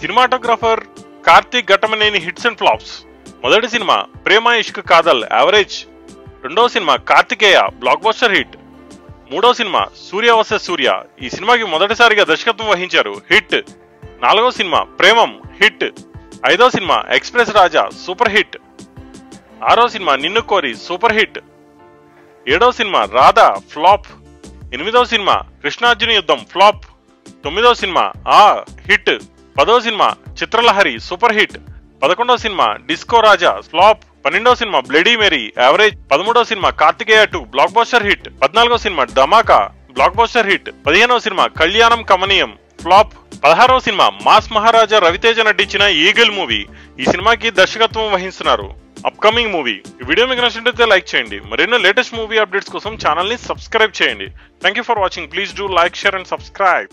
Cinematographer Karthik Ghattamaneni hits and flops. మొదటి cinema Prema Ishq Kadhal average. రెండో cinema Karthikeya blockbuster hit. మూడో cinema Surya versus Surya. ఈ సినిమాకి మొదటిసారిగా దర్శకత్వం వహించారు. హిట్. నాలుగో సినిమా ప్రేమం హిట్. ఐదో cinema Express Raja super hit. ఆరో cinema Ninnu Kori super hit. ఏడో సినిమా రాధా ఫ్లాప్. ఎనిమిదో సినిమా కృష్ణార్జున యుద్ధం ఫ్లాప్. తొమ్మిదో సినిమా ఆ హిట్. పదో సినిమా చిత్రలహరి సూపర్ హిట్. పదకొండో సినిమా డిస్కో రాజా ఫ్లాప్. పన్నెండో సినిమా బ్లడీ మేరీ యావరేజ్. పదమూడో cinema Karthikeya two blockbuster hit. పద్నాలుగో cinema Dhamaka blockbuster hit. పదిహేనో సినిమా కళ్యాణం కమనీయం ఫ్లాప్. పదహారవ సినిమా మాస్ మహారాజా రవితేజ నటించిన ఈగిల్ మూవీ. ఈ సినిమాకి దర్శకత్వం వహిస్తున్నారు అప్కమింగ్ మూవీ. ఈ వీడియో మీకు నచ్చినట్లయితే లైక్ చేయండి. మరెన్నో లేటెస్ట్ మూవీ అప్డేట్స్ కోసం ఛానల్ని సబ్స్క్రైబ్ చేయండి. Thank you for watching please do like share and subscribe